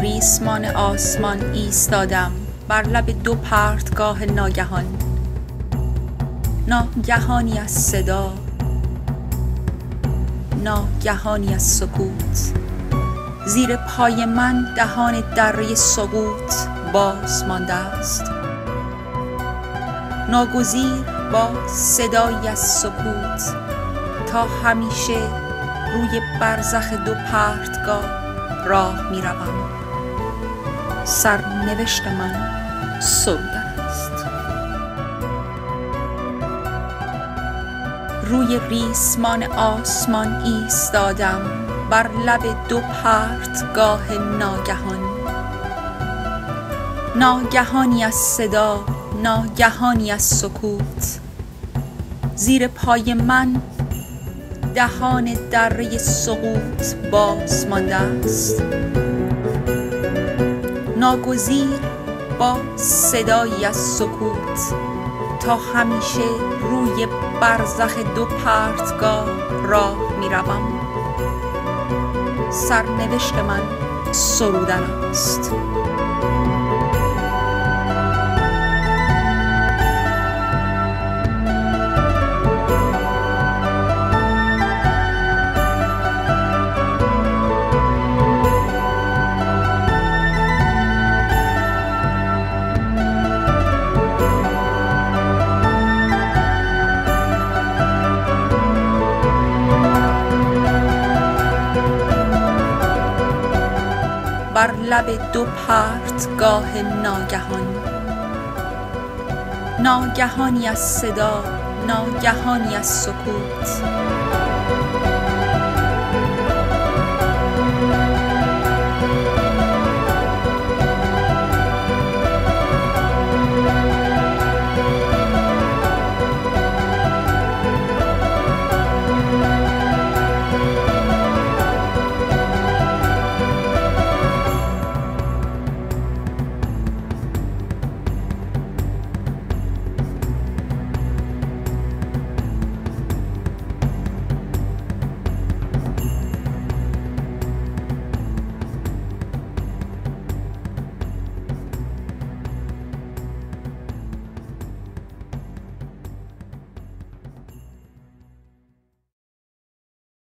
ریسمان آسمان ایستادم. بر لب دو پرتگاه ناگهان. ناگهانی از صدا. ناگهانی از سکوت. زیر پای من دهان دره سقوط باز مانده است. ناگزیر با صدایی از سکوت تا همیشه روی برزخ دو پرتگاه راه می روم سرنوشت من سرودن است روی ریسمان آسمان ایستادم بر لب دو پرتگاه ناگهان ناگهانی از صدا ناگهانی از سکوت زیر پای من دهان دره سقوط باز مانده است ناگزیر با صدایی از سکوت تا همیشه روی برزخ دو پرتگاه راه می روم سرنوشت من سرودن است. بر لب دو پرتگاه ناگهان. ناگهانی از صدا ناگهانی از سکوت.